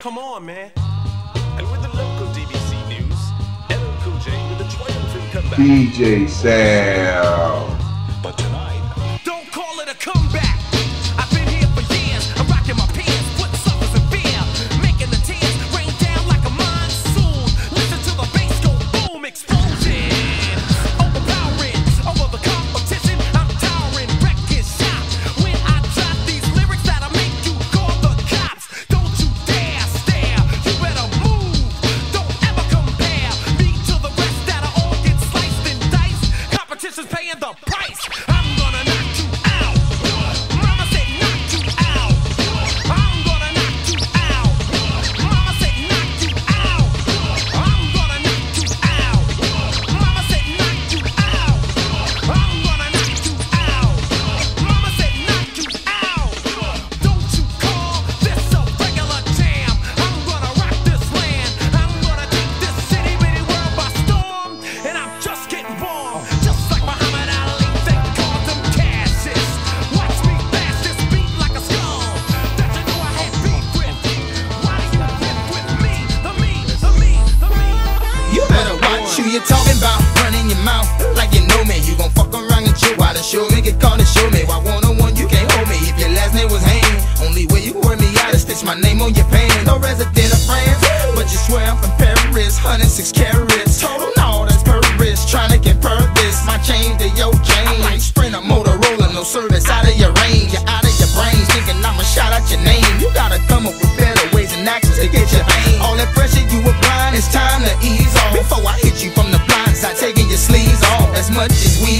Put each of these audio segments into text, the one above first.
Come on, man. And with the local DBC news, LL Cool J with a triumphant comeback. DJ Sal. you talking about? Running your mouth like you know me. You gon' fuck around and chill while the show me get caught and show me. Why one on one you can't hold me if your last name was Hanes? Only way you wear me out is stitch my name on your pants. No resident of France, but you swear I'm from Paris. 106 carats, total no, that's Paris. Trying to get purpose. My chain to your chain. I sprint a Motorola, no service out of your.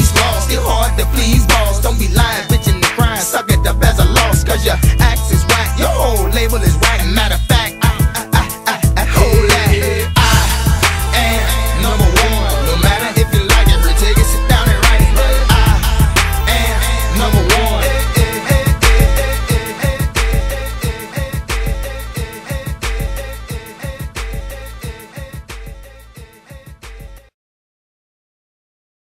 these laws. Hard to please boss. Don't be lying, bitching and crying. Suck at the bezel loss, cause you